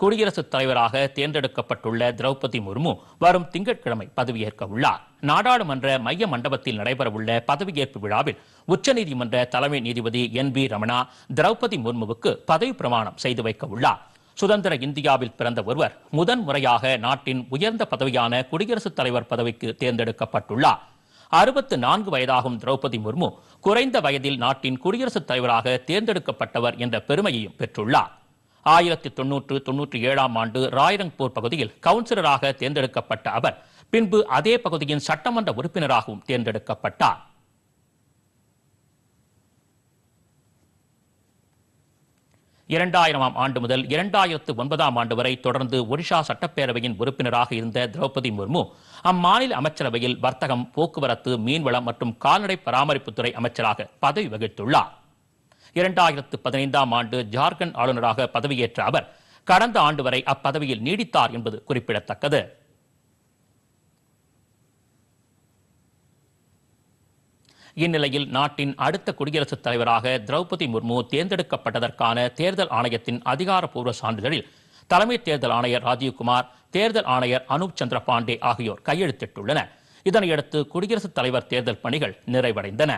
குடியரசுத் தலைவராக தேர்ந்தெடுக்கப்பட்டுள்ள திரௌபதி முர்மு வரும் திங்கட்கிழமை பதவியேற்க உள்ளார். நாடாளுமன்ற மைய மண்டபத்தில் நடைபெறவுள்ள பதவியேற்பு விழாவில் உச்சநீதிமன்ற தலைமை நீதிபதி என் பி ரமணா திரௌபதி முர்முவுக்கு பதவி பிரமாணம் செய்து வைக்க உள்ளார். சுதந்திர இந்தியாவில் பிறந்த ஒருவர் முதன் முறையாக நாட்டின் உயர்ந்த பதவியான குடியரசுத் தலைவர் பதவிக்கு தேர்ந்தெடுக்கப்பட்டுள்ளார். அறுபத்து நான்கு வயதாகும் திரௌபதி முர்மு குறைந்த வயதில் நாட்டின் குடியரசுத் தலைவராக தேர்ந்தெடுக்கப்பட்டவர் என்ற பெருமையையும் பெற்றுள்ளார். ஆயிரத்தி தொன்னூற்று தொன்னூற்றி ஏழாம் ஆண்டு ராய்ரங்பூர் பகுதியில் கவுன்சிலராக தேர்ந்தெடுக்கப்பட்ட அவர் பின்பு அதே பகுதியின் சட்டமன்ற உறுப்பினராகவும் தேர்ந்தெடுக்கப்பட்டார். இரண்டாயிரமாம் ஆண்டு முதல் இரண்டாயிரத்து ஒன்பதாம் ஆண்டு வரை தொடர்ந்து ஒடிஷா சட்டப்பேரவையின் உறுப்பினராக இருந்த திரௌபதி முர்மு அம்மாநில அமைச்சரவையில் வர்த்தகம் போக்குவரத்து மீன்வளம் மற்றும் கால்நடை பராமரிப்புத்துறை அமைச்சராக பதவி வகித்துள்ளார். இரண்டாயிரத்து பதினைந்தாம் ஆண்டு ஜார்க்கண்ட் ஆளுநராக பதவியேற்ற அவர் கடந்த ஆண்டு வரை அப்பதவியில் நீடித்தார் என்பது குறிப்பிடத்தக்கது. இந்நிலையில் நாட்டின் அடுத்த குடியரசுத் தலைவராக திரௌபதி முர்மு தேர்ந்தெடுக்கப்பட்டதற்கான தேர்தல் ஆணையத்தின் அதிகாரப்பூர்வ சான்றிதழில் தலைமை தேர்தல் ஆணையர் ராஜீவ்குமார் தேர்தல் ஆணையர் அனூப் சந்திர பாண்டே ஆகியோர் கையெழுத்திட்டுள்ளனர். இதனையடுத்து குடியரசுத் தலைவர் தேர்தல் பணிகள் நிறைவடைந்தன.